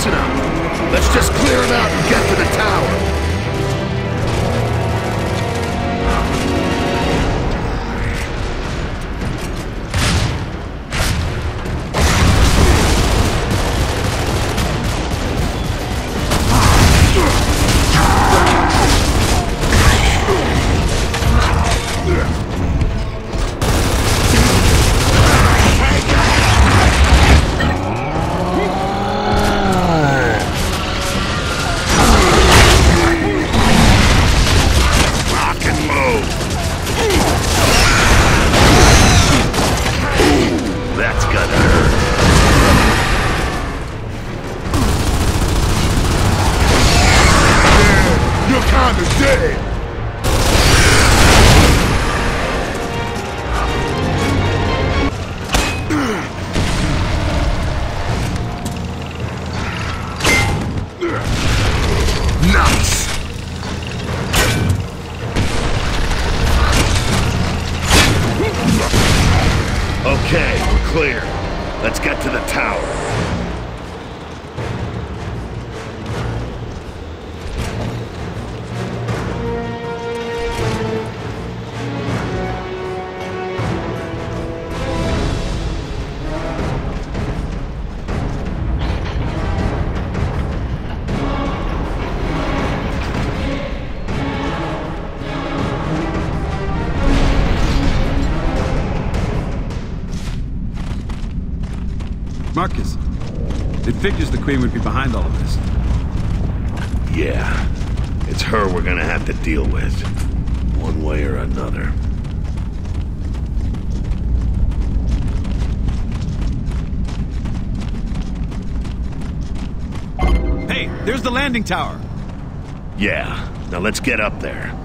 Close enough. Let's just clear him out and get to the tower. Queen would be behind all of this. Yeah, it's her we're gonna have to deal with. One way or another. Hey, there's the landing tower. Yeah, now let's get up there.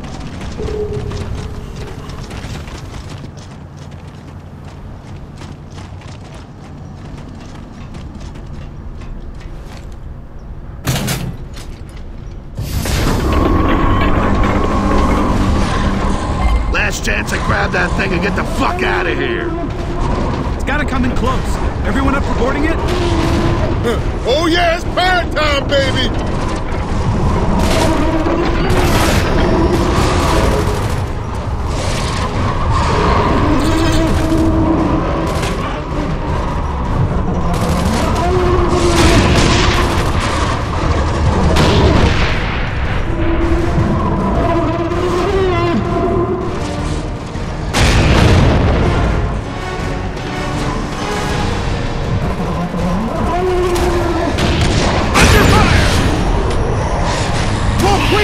To grab that thing and get the fuck out of here. It's gotta come in close. Everyone up for boarding it? Oh yeah, it's pirate time, baby!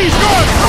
Down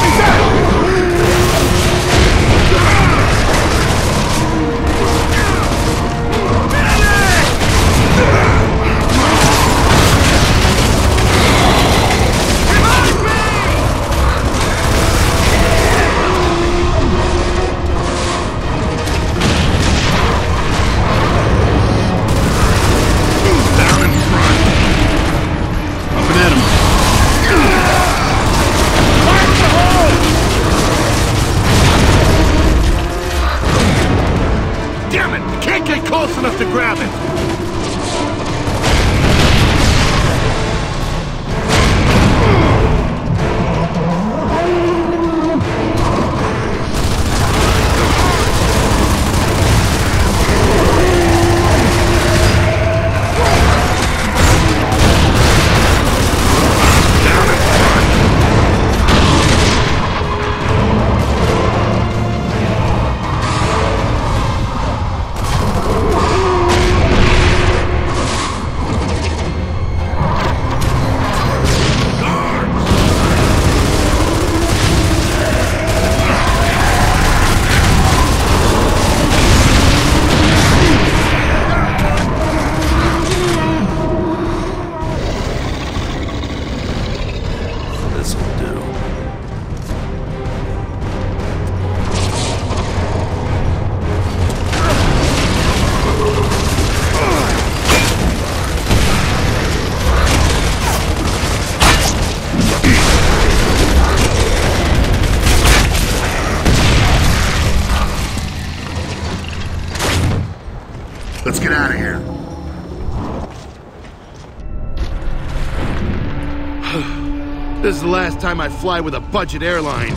close enough to grab it! Time I fly with a budget airline.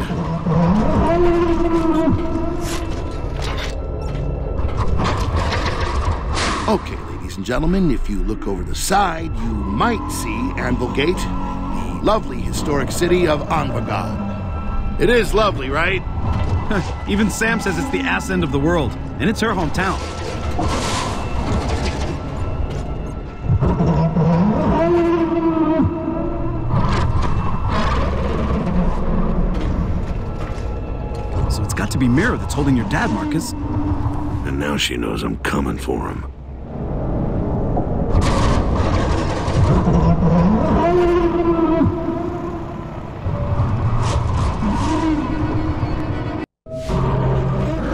Okay, ladies and gentlemen, if you look over the side, you might see Anvil Gate, the lovely historic city of Anvagad. It is lovely, right? Even Sam says it's the ass end of the world, and it's her hometown. To be Myrrah that's holding your dad, Marcus. And now she knows I'm coming for him.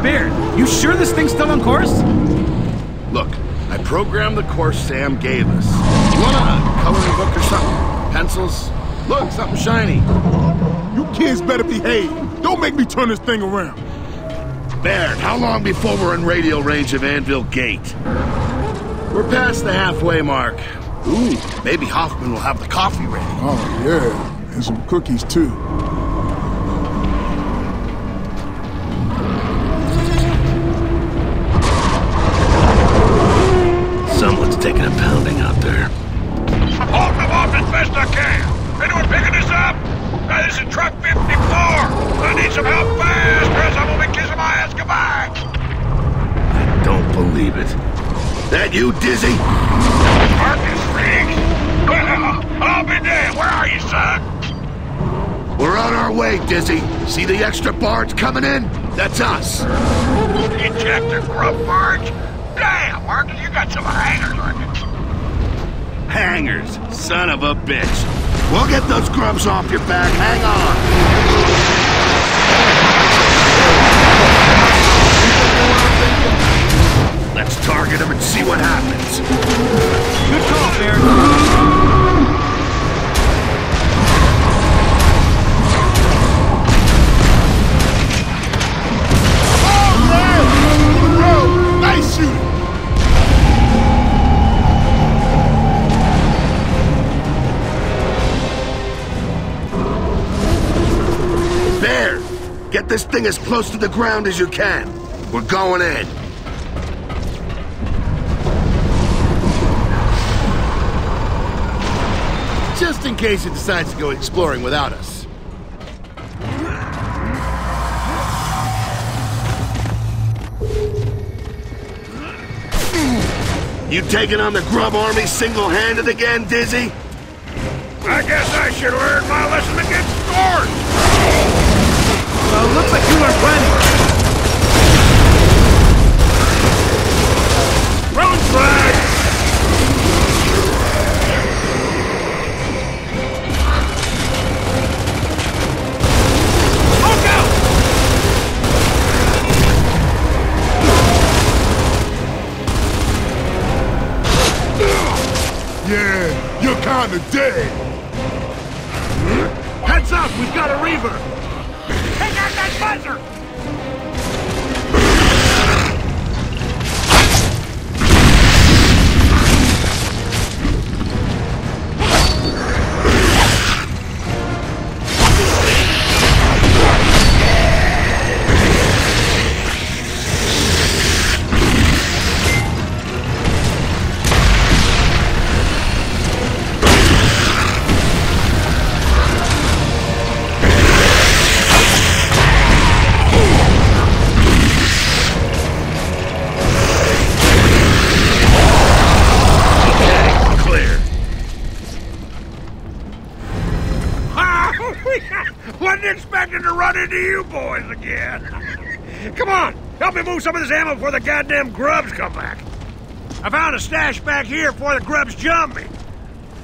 Baird, you sure this thing's still on course? Look, I programmed the course Sam gave us. You want a coloring book or something? Pencils? Look, something shiny. You kids better behave. Don't make me turn this thing around. Baird, how long before we're in radio range of Anvil Gate? We're past the halfway mark. Ooh, maybe Hoffman will have the coffee ready. Oh, yeah. And some cookies, too. Someone's taking a pounding out there. Hold them off as best I can. Anyone picking this up? Now, this is truck 54. I need some help fast, or else I'm gonna be kissing my ass goodbye. I don't believe it. That you, Dizzy? Marcus Riggs? Well, I'll be damned. Where are you, son? We're on our way, Dizzy. See the extra barge coming in? That's us. You checked the grub barge? Damn, Marcus, you got some hangers on you. Hangers, son of a bitch. We'll get those grubs off your back. Hang on. Target them and see what happens. Good call, Baird. All right! On! Nice shooting! Baird, get this thing as close to the ground as you can. We're going in. Just in case it decides to go exploring without us. You taking on the Grub Army single-handed again, Dizzy? I guess I should learn my lesson against scores. Well, looks like you learned plenty. Road Yeah, you're kinda dead. Heads up, we've got a Reaver! Take out that buzzer! You boys again. Come on, help me move some of this ammo before the goddamn grubs come back. I found a stash back here before the grubs jump me.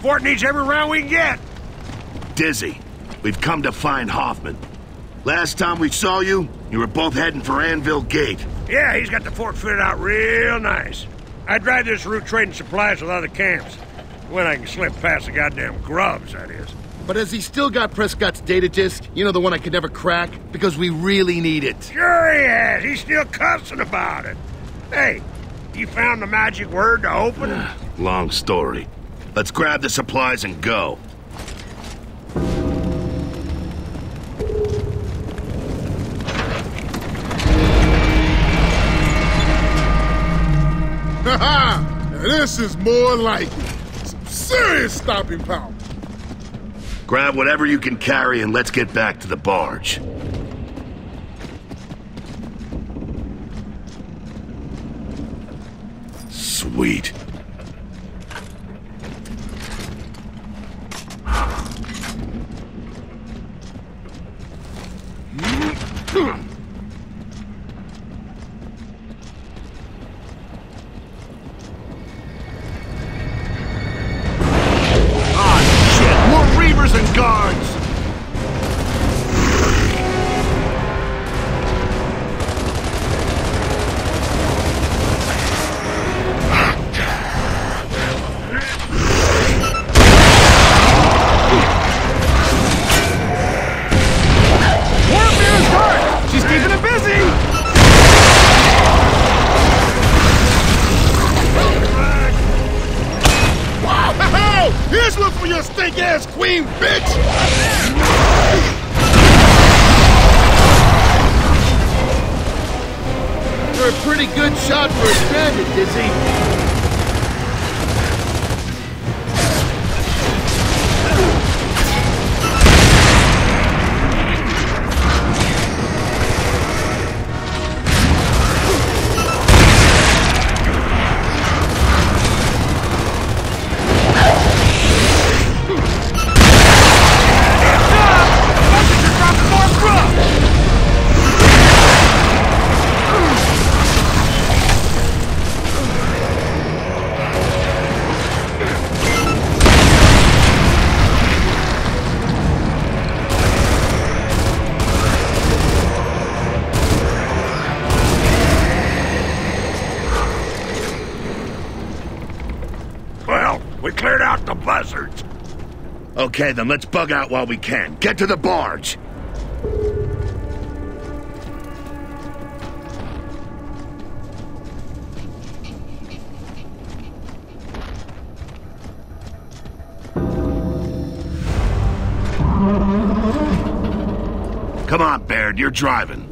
Fort needs every round we can get. Dizzy, we've come to find Hoffman. Last time we saw you, you were both heading for Anvil Gate. Yeah, he's got the fort fitted out real nice. I drive this route trading supplies with other camps. When I can slip past the goddamn grubs, that is. But has he still got Prescott's data disk? You know, the one I could never crack? Because we really need it. Sure he has. He's still cussing about it. Hey, you found the magic word to open it? Long story. Let's grab the supplies and go. this is more like it. Some serious stopping power. Grab whatever you can carry and let's get back to the barge. Sweet. Hmm. Queen, bitch! You're a pretty good shot for a stranded, Dizzy. We cleared out the buzzards. Okay, then let's bug out while we can. Get to the barge. Come on, Baird, you're driving.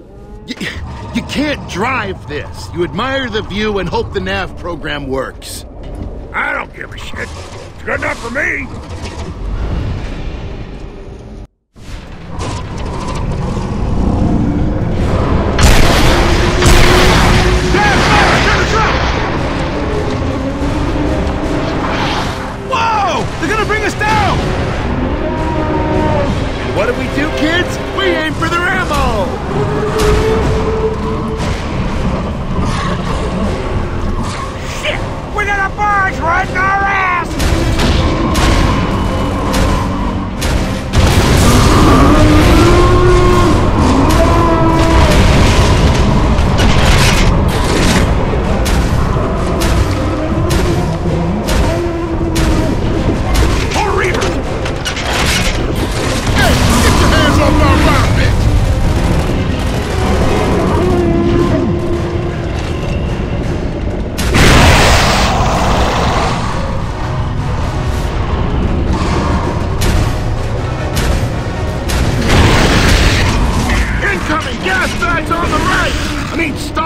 You, you can't drive this. You admire the view and hope the nav program works. Give a shit. It's good enough for me.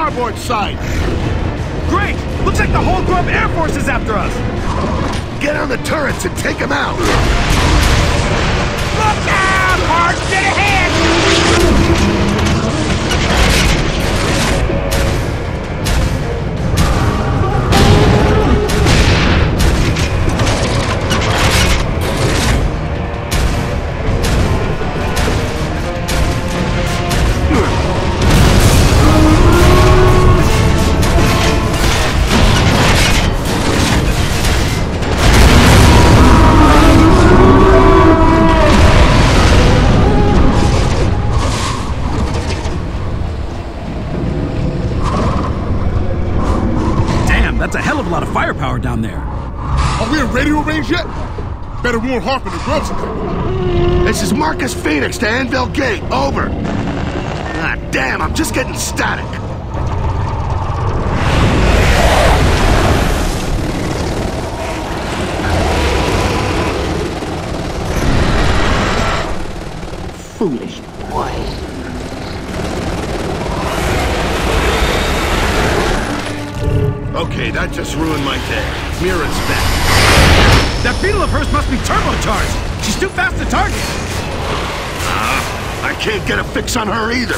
Starboard side. Great! Looks like the whole Grub Air Force is after us! Get on the turrets and take them out. Look out! Barge dead ahead! Damn, won't harm the. This is Marcus Fenix to Anvil Gate. Over. Ah, damn, I'm just getting static. Foolish boy. Okay, that just ruined my day. Myrrah's back. That beetle of hers must be turbocharged! She's too fast to target! Uh, I can't get a fix on her either!